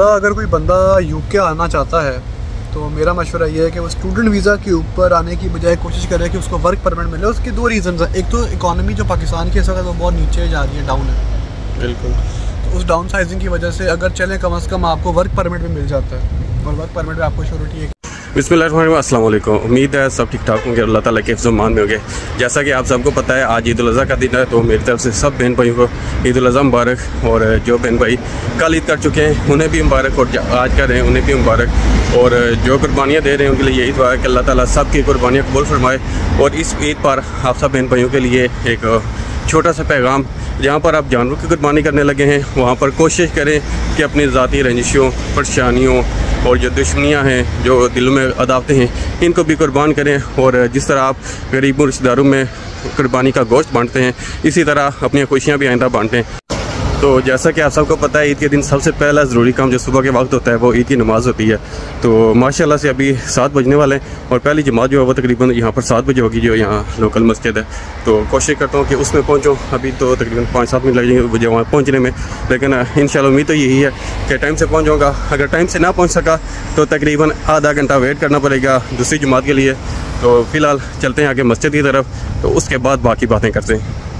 लिहाजा अगर कोई बंदा यूके आना चाहता है तो मेरा मशवरा ये है कि वो स्टूडेंट वीज़ा के ऊपर आने की बजाय कोशिश करे कि उसको वर्क परमिट मिले। उसके दो रीज़न हैं। एक तो इकानमी जो पाकिस्तान की इस वक्त वो बहुत नीचे जा रही है डाउन है। बिल्कुल। तो उस डाउन साइजिंग की वजह से अगर चलें कम अज़ कम आपको वर्क परमिट भी मिल जाता है। और वर्क परमिट में आपको श्योरिटी है अस्सलाम वालेकुम उम्मीद है सब ठीक ठाक होंगे। अल्लाह ताला के मान में होंगे। जैसा कि आप सबको पता है, आज ईद का दिन है तो मेरी तरफ़ से सब बहन भाइयों को ईद मुबारक। और जो बहन भाई कल ईद कर चुके हैं, उन्हें भी मुबारक। और आज कर रहे हैं, उन्हें भी मुबारक। और जो कुर्बानियाँ दे रहे हैं, उनके लिए यही दुआ है कि अल्लाह ताला सब की कुर्बानियाँ कबूल फरमाए। और इस ईद पर आप सब बहन भाइयों के लिए एक छोटा सा पैगाम, जहाँ पर आप जानवरों की कुर्बानी करने लगे हैं, वहाँ पर कोशिश करें कि अपनी ज़ाती रंजिशों, परेशानियों और जो दुश्मनियाँ हैं, जो दिल में अदावते हैं, इनको भी कुर्बान करें और जिस तरह आप गरीबों रिश्तेदारों में कुर्बानी का गोश्त बांटते हैं, इसी तरह अपनी खुशियाँ भी आइंदा बांटें। तो जैसा कि आप सबको पता है, ईद के दिन सबसे पहला ज़रूरी काम जो सुबह के वक्त होता है, वो ईद की नमाज़ होती है। तो माशाल्लाह से अभी सात बजने वाले हैं और पहली जमात जो है, वो तकरीबन यहाँ पर सात बजे होगी, जो यहाँ लोकल मस्जिद है। तो कोशिश करता हूँ कि उसमें पहुँचूँ। अभी तो तकरीबन पाँच सात मिनट लग जाएँगे मुझे वहाँ पहुँचने में। लेकिन इन उम्मीद तो यही है कि टाइम से पहुँच जाऊँगा। अगर टाइम से ना पहुँच सका तो तकरीबन आधा घंटा वेट करना पड़ेगा दूसरी जमात के लिए। तो फ़िलहाल चलते हैं आगे मस्जिद की तरफ़। तो उसके बाद बाकी बातें करते हैं।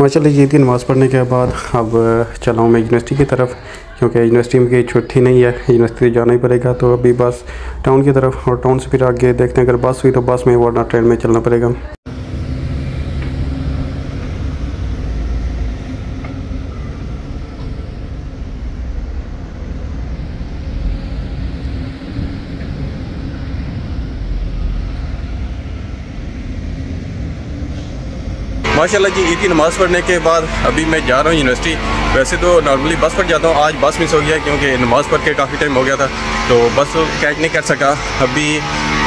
माशाल्लाह ईद की नमाज़ पढ़ने के बाद अब चला हूँ मैं यूनिवर्सिटी की तरफ़, क्योंकि यूनिवर्सिटी में छुट्टी नहीं है, यूनिवर्सिटी जाना ही पड़ेगा तो अभी बस टाउन की तरफ़ और टाउन से फिर आगे देखते हैं, अगर बस हुई तो बस में, वरना ट्रेन में चलना पड़ेगा। माशाल्लाह जी, ईद की नमाज़ पढ़ने के बाद अभी मैं जा रहा हूँ यूनिवर्सिटी वैसे तो नॉर्मली बस पर जाता हूँ, आज बस मिस हो गया क्योंकि नमाज़ पढ़ के काफ़ी टाइम हो गया था। तो बस कैच नहीं कर सका। अभी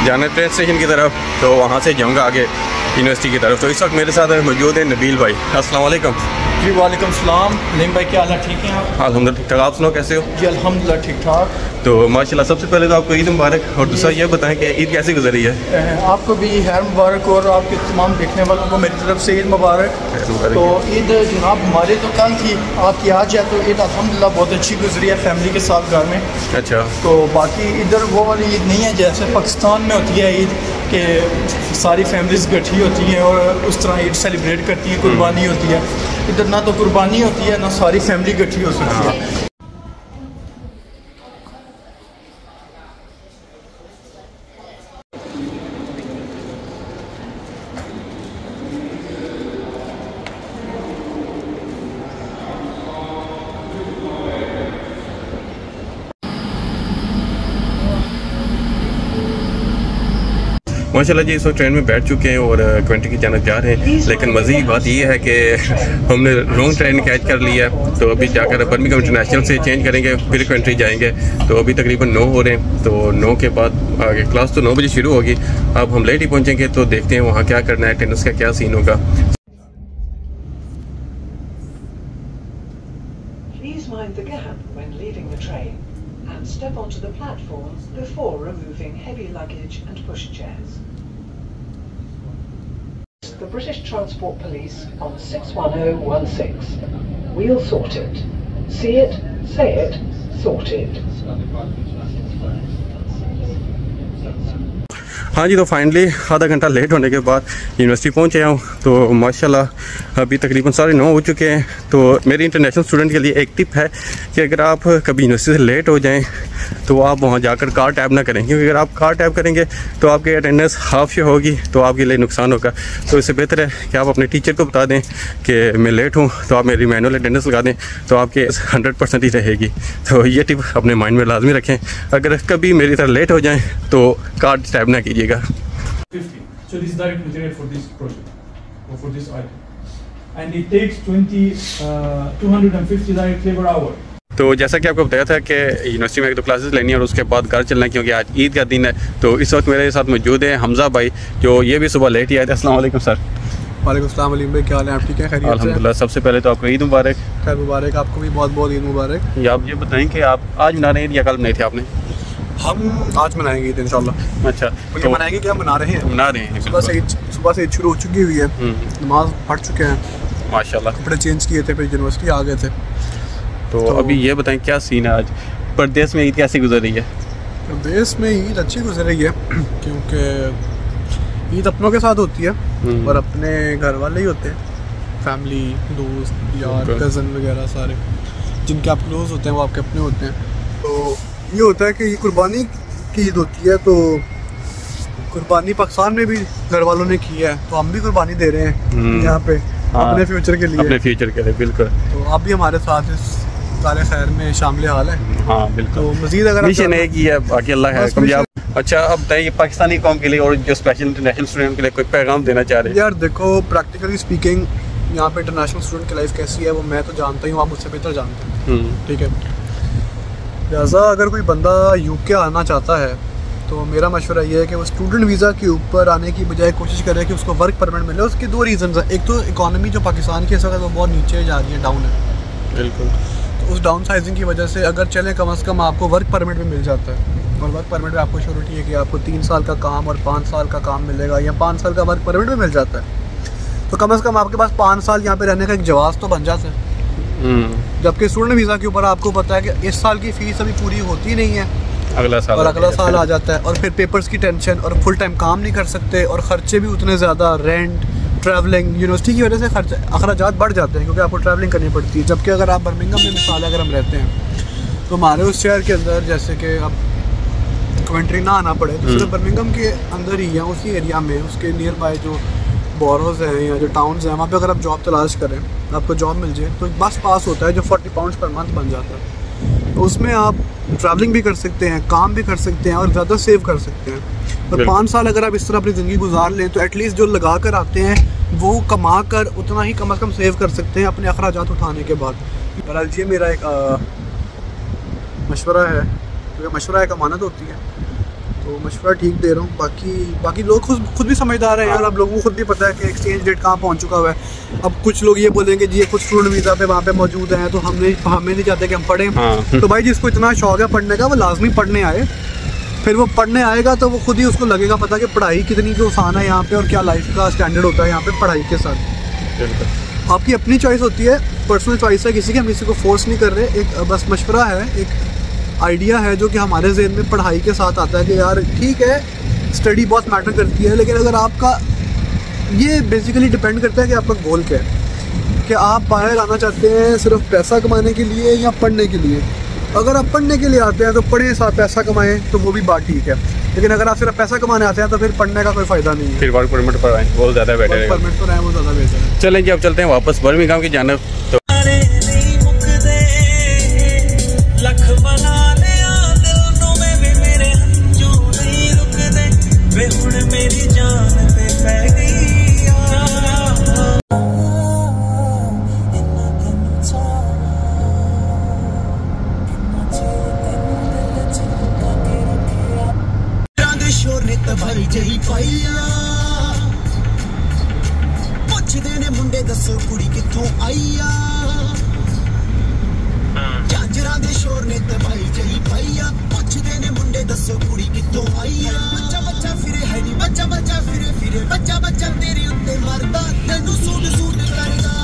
जाना ट्रेन स्टेशन की तरफ़ तो वहाँ से जाऊँगा आगे यूनिवर्सिटी की तरफ़। तो इस वक्त मेरे साथ मौजूद है नबील भाई। असलम जी वालेकुम सलाम। नीम भाई क्या हाल है? ठीक है आप? अलहमदिल्ला ठीक ठाक। आप सुनो कैसे हो? जी अलहमदिल्ला ठीक ठाक। तो माशाल्लाह सबसे पहले तो आपको ईद मुबारक और दूसरा ये बताएँ कि ईद कैसी गुजरी है? आपको भी हैर मुबारक और आपके तमाम देखने वालों को मेरी तरफ़ से ईद मुबारक। तो ईद जनाब हमारे तो कल थी आपकी आज है तो ईद अलहमदिल्ला बहुत अच्छी गुजरी है फैमिली के साथ घर में। अच्छा। तो बाकी इधर वो वाली ईद नहीं है जैसे पाकिस्तान में होती है ईद के सारी फैमिलीज़ इकट्ठी होती हैं और उस तरह ईद सेलिब्रेट करती हैं, कुर्बानी होती है। इधर ना तो कुर्बानी होती है, ना सारी फैमिली इकट्ठी हो सकती है। माशाल्लाह जी, इस वक्त ट्रेन में बैठ चुके हैं और ट्वेंटी की जानब जा रहे हैं। लेकिन मज़ीद बात यह है कि हमने लॉन्ग ट्रेन कैच कर लिया है। तो अभी जाकर बर्मिंगम इंटरनेशनल से चेंज करेंगे, फिर कंट्री जाएँगे। तो अभी तकरीबन नौ हो रहे हैं। तो नौ के बाद आगे क्लास तो नौ बजे शुरू होगी। अब हम लेट ही पहुँचेंगे तो देखते हैं वहाँ क्या करना है टेनिस का क्या सीन होगा। Step onto the platform before removing heavy luggage and pushchairs. The British Transport Police on 61016. We'll sort it. See it, say it, sorted. हाँ जी तो फाइनली आधा घंटा लेट होने के बाद यूनिवर्सिटी पहुँच आया हूँ तो माशाल्लाह, अभी तकरीबन साढ़े नौ हो चुके हैं। तो मेरी इंटरनेशनल स्टूडेंट के लिए एक टिप है कि अगर आप कभी यूनिवर्सिटी से लेट हो जाएँ तो आप वहाँ जाकर कार टैप ना करें। क्योंकि अगर आप कार टैप करेंगे तो आपकी अटेंडेंस हाफ़ शो होगी तो आपके लिए नुकसान होगा। तो इससे बेहतर है कि आप अपने टीचर को बता दें कि मैं लेट हूँ तो आप मेरी मैनुअल अटेंडेंस लगा दें तो आपके हंड्रेड परसेंट ही रहेगी। तो ये टिप अपने माइंड में लाजमी रखें। अगर कभी मेरी तरह लेट हो जाएँ तो कार टैप ना कीजिएगा। So this is direct material for this project or for this item. And it takes 20, uh, 250 direct labor hour. तो जैसा कि आपको बताया था कि यूनिवर्सिटी में एक तो क्लासेस लेनी है और उसके बाद घर चलना है क्योंकि आज ईद का दिन है तो इस वक्त मेरे साथ मौजूद है हमजा भाई जो ये भी सुबह लेट ही आए थे। अस्सलाम वालेकुम सर। वालेकुम अस्सलाम अलीम भाई क्या हाल है? आप ठीक है? खैरियत से? सबसे पहले तो आपको ईद मुबारक। खैर मुबारक आपको भी बहुत बहुत ईद मुबारक। या आप ये बताएँ कि आप आज मना रहे हैं या कल नहीं थे आपने? हम आज मनाएँगे ईद इंशाल्लाह। अच्छा तो तो मनाएँगे कि हम मना रहे हैं। मना रहे हैं सुबह से सुबह से ईद शुरू हो चुकी हुई है। हम्म, नमाज़ पढ़ चुके हैं। माशाल्लाह। कपड़े चेंज किए थे फिर यूनिवर्सिटी आ गए थे। तो तो- अभी ये बताएँ क्या सीन है आज? परदेश में ईद कैसी गुजर रही है? प्रदेश में ईद अच्छी गुजर रही है क्योंकि ईद अपनों के साथ होती है हम्म। और अपने घर वाले ही होते हैं। फैमिली दोस्त यार कज़न वगैरह सारे जिनके आप क्लोज होते हैं वो आपके अपने होते हैं। तो ये होता है कि ये कुर्बानी की ईद होती है तो कुर्बानी पाकिस्तान में भी घर वालों ने की है तो हम भी कुर्बानी दे रहे हैं हम्म। यहाँ पे हाँ। अपने फ्यूचर के लिए। अपने फ्यूचर के लिए बिल्कुल। तो आप भी हमारे साथ इस सारे खैर में शामिल हाल है। हाँ बिल्कुल। तो मजीद अगर मिशन एक ही है बाकी अल्लाह है अच्छा अब बताइए पाकिस्तानी कौम के लिए और जो स्पेशल इंटरनेशनल स्टूडेंट के लिए कोई पैगाम देना चाह रहे हैं? यार देखो प्रैक्टिकली स्पीकिंग यहाँ पे इंटरनेशनल स्टूडेंट की लाइफ कैसी है वो मैं तो जानता ही हूँ आप मुझसे बेहतर जानते हैं। हम्म, ठीक है? लिहाजा अगर कोई बंदा यूके आना चाहता है तो मेरा मशवरा ये है कि वो स्टूडेंट वीज़ा के ऊपर आने की बजाय कोशिश करे कि उसको वर्क परमिट मिले। उसके दो रीज़न हैं। एक तो इकानमी जो पाकिस्तान की इस वक्त वो बहुत नीचे जा रही है डाउन है। बिल्कुल। तो उस डाउन साइजिंग की वजह से अगर चलें कम अज़ कम आपको वर्क परमिट भी मिल जाता है। और वर्क परमिट में आपको श्योरिटी है कि आपको तीन साल का काम और पाँच साल का काम मिलेगा या पाँच साल का वर्क परमिट भी मिल जाता है। तो कम अज़ कम आपके पास पाँच साल यहाँ पे रहने का एक जवाब तो बन जाता है। जबकि स्टूडेंट वीज़ा के ऊपर आपको पता है कि इस साल की फ़ीस अभी पूरी होती नहीं है। अगला साल और अगला साल आ जाता है। और फिर पेपर्स की टेंशन और फुल टाइम काम नहीं कर सकते और ख़र्चे भी उतने ज़्यादा रेंट ट्रैवलिंग यूनिवर्सिटी की वजह से खर्च अखराज बढ़ जाते हैं क्योंकि आपको ट्रैवलिंग करनी पड़ती है। जबकि अगर आप बर्मिंगम में मिसाल अगर हम रहते हैं तो हमारे उस शहर के अंदर जैसे कि अब कमेंट्री ना आना पड़े तो सिर्फ़ बर्मिंगम के अंदर ही या उसी एरिया में उसके नियर बाय जो बोरोज हैं या जो टाउन्स हैं वहाँ पे अगर आप जॉब तलाश करें आपको जॉब मिल जाए तो एक बस पास होता है जो फोर्टी पाउंड पर मंथ बन जाता है। तो उसमें आप ट्रैवलिंग भी कर सकते हैं काम भी कर सकते हैं और ज़्यादा सेव कर सकते हैं। और। पाँच साल अगर आप इस तरह अपनी ज़िंदगी गुजार लें तो एटलीस्ट जो लगा कर आते हैं वो कमा कर उतना ही कम अज़ कम सेव कर सकते हैं अपने अखराज उठाने के बाद। बहरहाल ये मेरा एक मशवरा है क्योंकि मशवरा एक अमानत होती है। तो मशवरा ठीक दे रहा हूँ। बाकी बाकी लोग खुद खुद भी समझदार हैं यार। अब लोगों को खुद भी पता है कि एक्सचेंज रेट कहाँ पहुँच चुका हुआ है। अब कुछ लोग ये बोलेंगे जी ये कुछ स्टूडेंट वीज़ा पे वहाँ पे मौजूद हैं तो हमने हमें नहीं चाहते कि हम पढ़ें। हाँ। तो भाई जिसको इतना शौक है पढ़ने का वो लाजमी पढ़ने आए। फिर वो पढ़ने आएगा तो वो खुद ही उसको लगेगा पता कि पढ़ाई कितनी की आसान है यहाँ पे और क्या लाइफ का स्टैंडर्ड होता है यहाँ पे पढ़ाई के साथ। आपकी अपनी चॉइस होती है। पर्सनल चॉइस है किसी की हम किसी को फोर्स नहीं कर रहे। एक बस मशवरा है एक आइडिया है जो कि हमारे जहन में पढ़ाई के साथ आता है कि यार ठीक है स्टडी बहुत मैटर करती है लेकिन अगर आपका ये बेसिकली डिपेंड करता है कि आपका गोल क्या है कि आप बाहर आना चाहते हैं सिर्फ़ पैसा कमाने के लिए या पढ़ने के लिए। अगर आप पढ़ने के लिए आते हैं तो पढ़ें साथ पैसा कमाएँ तो वो भी बात ठीक है। लेकिन अगर आप सिर्फ़ पैसा कमाने आते हैं तो फिर पढ़ने का कोई फ़ायदा नहीं है। फिर वर्क परमिट पर आए बहुत ज़्यादा बेटर है परमिट तो रहे वो ज़्यादा बेहतर है। चलें जी अब चलते हैं वापस बर्मिंघम की जानब तो ਪੁੱਛਦੇ ਨੇ ਮੁੰਡੇ ਦੱਸੋ ਕੁੜੀ ਕਿੱਥੋਂ ਆਈ ਆ ਕਿਸ਼ੋਰ ਨੇ ਤਬਾਈ ਜਹੀ ਪਈਆ ਪੁੱਛਦੇ ਨੇ ਮੁੰਡੇ, ਦੱਸੋ ਕੁੜੀ ਕਿੱਥੋਂ ਆਈ ਆ? ਬੱਚਾ ਬੱਚਾ ਫਿਰੇ, ਹੈ ਨਹੀਂ ਬੱਚਾ ਬੱਚਾ ਫਿਰੇ ਫਿਰੇ। ਬੱਚਾ ਬੱਚਾ ਤੇਰੇ ਉੱਤੇ ਮਰਦਾ, ਤੈਨੂੰ ਸੂਟ ਸੂਟ ਕਰਦਾ